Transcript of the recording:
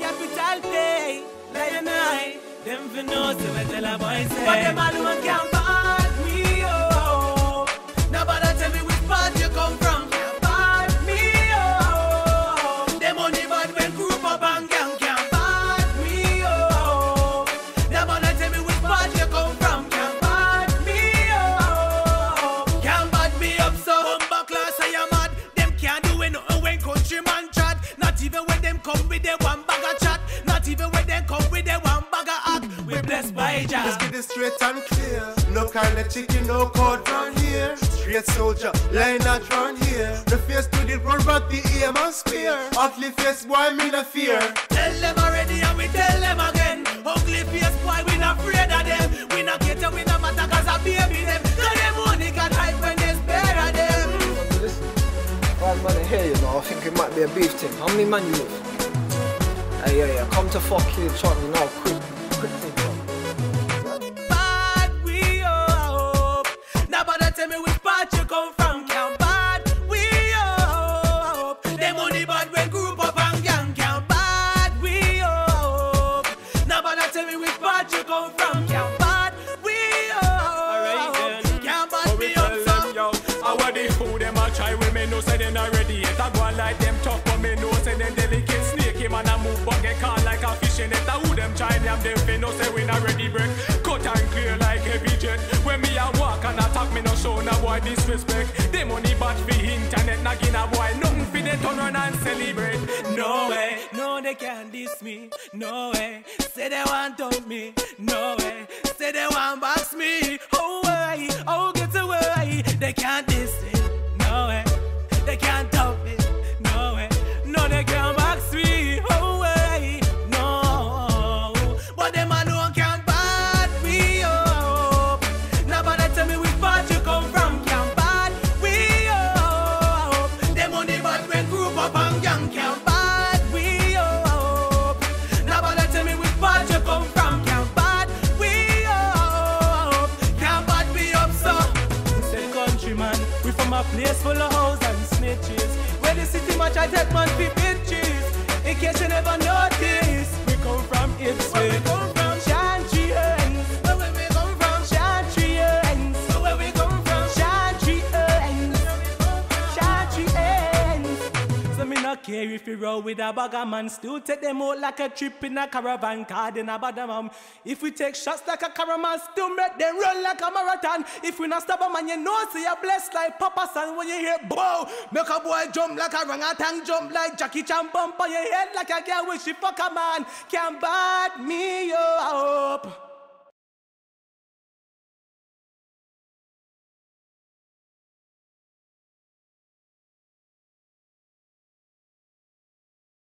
Capital day, Lion I. Them for know, so I tell a boy say. But them can't We blessed by Jah. Let's get it straight and clear. No kind of chicken, no code round here. Straight soldier, line out round here. The face to the road, but the aim and spear. Ugly face, boy, me no fear. Tell them already and we tell them again. Ugly face boy, we not afraid of them. We not cater, we not matter cause a baby them. Cause them only got hype when they spare of them. Listen, bad man here, you know. I think it might be a beef thing. How many man you with? Hey, yeah, yeah. Come to fuck you, Charlie now, quick, quick thing, know say they not ready yet. I go like them tough but me know say them delicate snake man a move but get caught like a fish in it. I who them try them them fi know say we not ready break. Cut and clear like heavy jet. When me a walk and attack me no show no boy disrespect. Them money batch fi internet not give a boy nothing fi they turn around and celebrate. No way, no they can't diss me. No way, say they want dump me. No a place full of hoes and snitches. Where the city match I take man fi bitches. In case you never notice, care if you roll with a bag man. Still take them out like a trip in a caravan. Car Then a bad man If we take shots like a caravan Still make them run like a marathon. If we not stop a man You know see you blessed like Papa San When you hear bow. Make a boy jump like a orangutan Jump like Jackie Chan Bump on your head like a girl When she fuck a man. Can't bad me